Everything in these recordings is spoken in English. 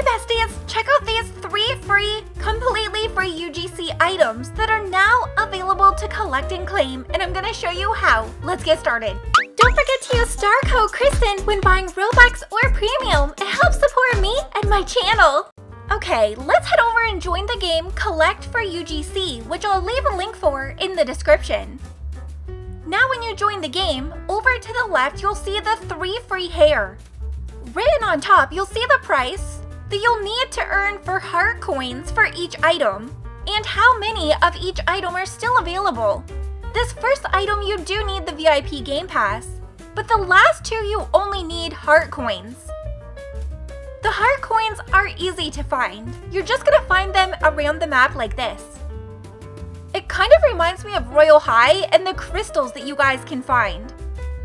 Hey besties, check out these three free, completely free UGC items that are now available to collect and claim, and I'm gonna show you how. Let's get started. Don't forget to use star code Krystin when buying Robux or Premium. It helps support me and my channel. Okay, let's head over and join the game Collect for UGC, which I'll leave a link for in the description. Now when you join the game, over to the left you'll see the three free hair. Written on top, you'll see the price that you'll need to earn for heart coins for each item, and how many of each item are still available. This first item you do need the VIP Game Pass, but the last two you only need heart coins. The heart coins are easy to find. You're just gonna find them around the map like this. It kind of reminds me of Royale High and the crystals that you guys can find.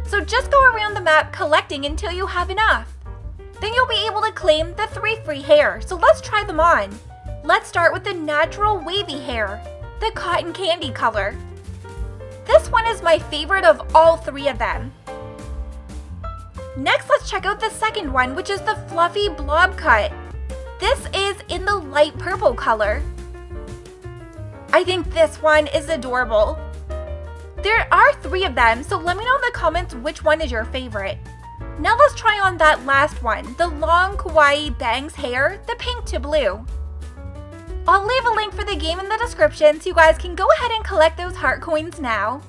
So just go around the map collecting until you have enough. Then you'll be able to claim the three free hair, so let's try them on. Let's start with the natural wavy hair, the cotton candy color. This one is my favorite of all three of them. Next, let's check out the second one, which is the fluffy blob cut. This is in the light purple color. I think this one is adorable. There are three of them, so let me know in the comments which one is your favorite. Now let's try on that last one, the long kawaii bangs hair, the pink to blue. I'll leave a link for the game in the description so you guys can go ahead and collect those heart coins now.